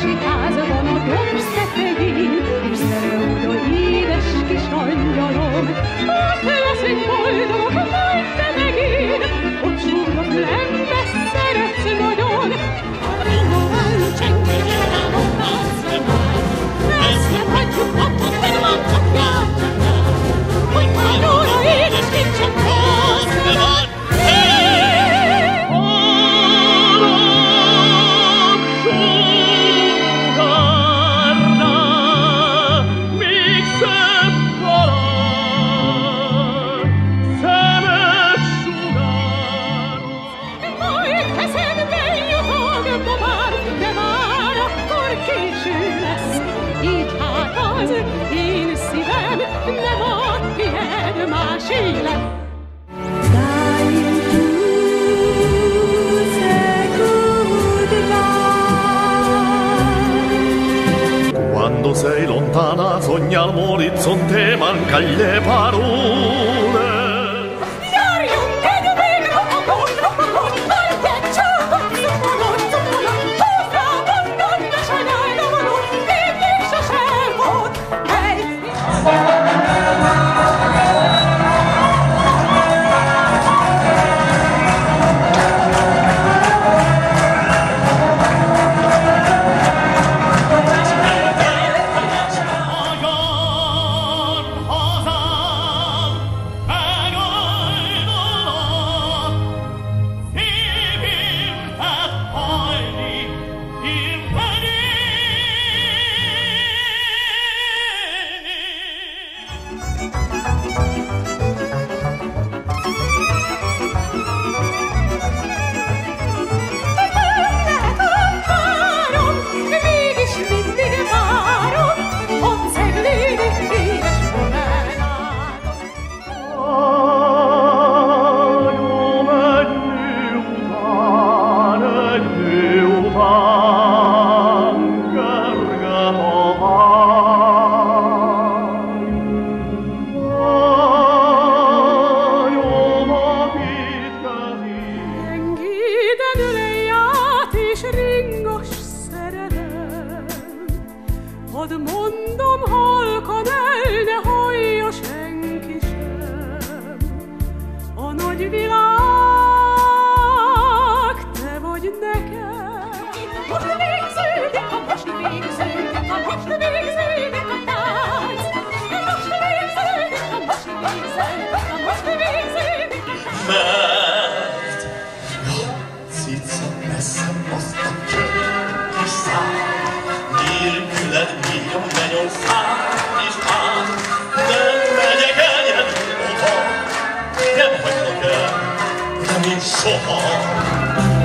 she doesn't cose insieme ne morti ed macile Quando sei lontana, sogna l'orizzonte manca le parole. gündem halka nerede halka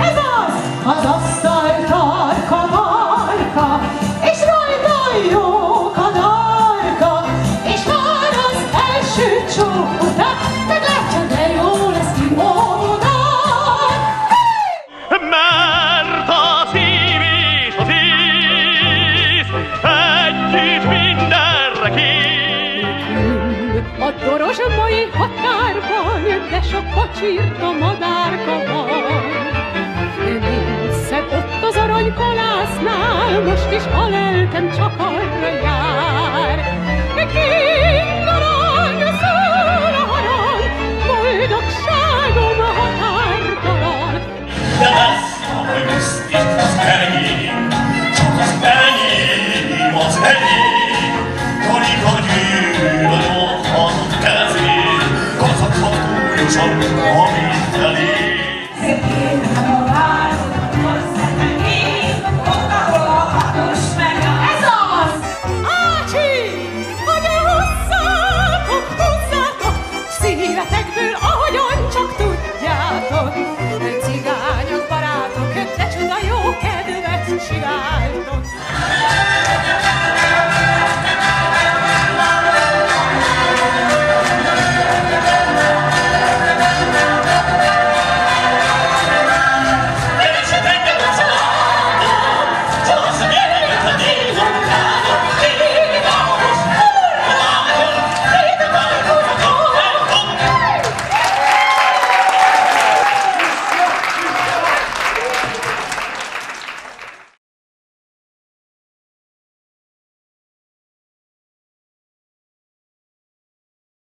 Ez az, az asztal tarka marka, és rajta jók a darka, és már az első csók után, meglátja, de jó lesz ki oda. Mert a szív és az íz együtt mindenre kér. A doros mai határban, de sok pacsírt a madárka most is a lelkem csak arra jár. King arany, szól a harang, boldogságom határtalan. De lesz a misztik az enyém, csak az enyém, az enyém. Alig a gyűr a nyomhatott kezén, gazaghatósan, amit elég.